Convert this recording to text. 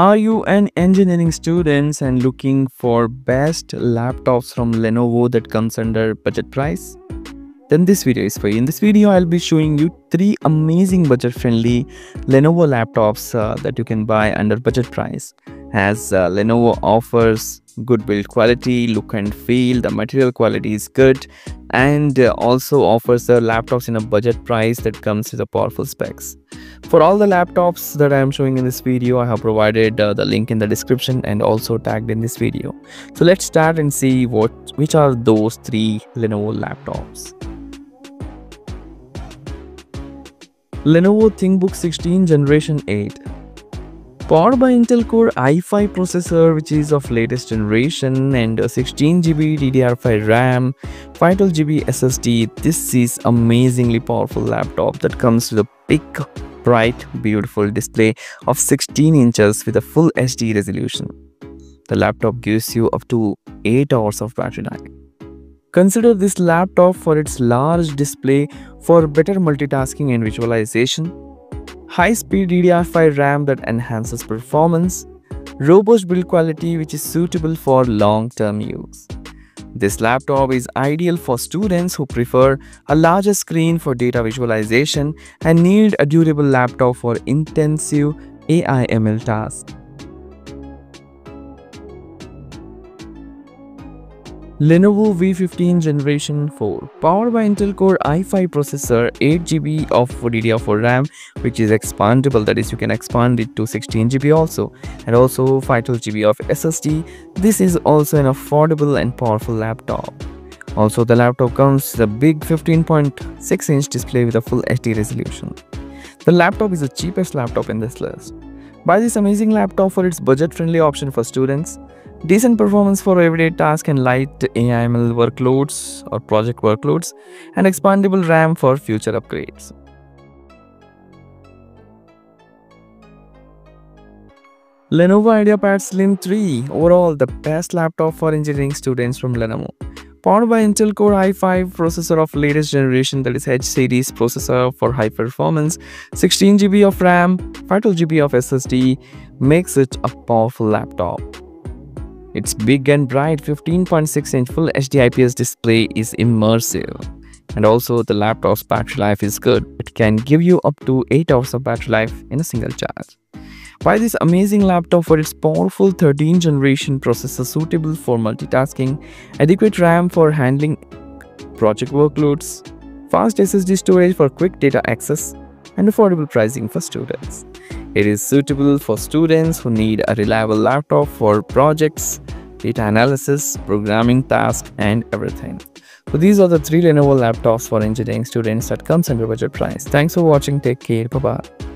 Are you an engineering student and looking for best laptops from Lenovo that comes under budget price? Then this video is for you. In this video, I'll be showing you three amazing budget-friendly Lenovo laptops uh, that you can buy under budget price. As uh, Lenovo offers good build quality, look and feel, the material quality is good and uh, also offers the laptops in a budget price that comes with a powerful specs. For all the laptops that I am showing in this video, I have provided uh, the link in the description and also tagged in this video. So let's start and see what which are those three Lenovo laptops. Lenovo ThinkBook 16 Generation 8 Powered by Intel Core i5 processor which is of latest generation and 16GB DDR5 RAM, 512GB SSD, this is amazingly powerful laptop that comes with a big bright beautiful display of 16 inches with a full HD resolution. The laptop gives you up to 8 hours of battery life. Consider this laptop for its large display for better multitasking and visualization, high-speed DDR5 RAM that enhances performance, robust build quality which is suitable for long-term use. This laptop is ideal for students who prefer a larger screen for data visualization and need a durable laptop for intensive AI/ML tasks. Lenovo V15 Generation 4 Powered by Intel Core i5 processor, 8GB of DDR4 RAM which is expandable that is you can expand it to 16GB also and also 512GB of SSD. This is also an affordable and powerful laptop. Also the laptop comes with a big 15.6 inch display with a full HD resolution. The laptop is the cheapest laptop in this list. Buy this amazing laptop for its budget-friendly option for students Decent performance for everyday tasks and light AI/ML workloads or project workloads, and expandable RAM for future upgrades. Lenovo IdeaPad Slim 3 overall the best laptop for engineering students from Lenovo. Powered by Intel Core i5 processor of latest generation that is H series processor for high performance, 16GB of RAM, 512GB of SSD makes it a powerful laptop. Its big and bright 15.6 inch Full HD IPS display is immersive. And also the laptop's battery life is good. It can give you up to 8 hours of battery life in a single charge. Buy this amazing laptop for its powerful 13th generation processor suitable for multitasking, adequate RAM for handling project workloads, fast SSD storage for quick data access, and affordable pricing for students. It is suitable for students who need a reliable laptop for projects, data analysis, programming tasks, and everything. So these are the three Lenovo laptops for engineering students that comes under budget price. Thanks for watching. Take care. Bye-bye.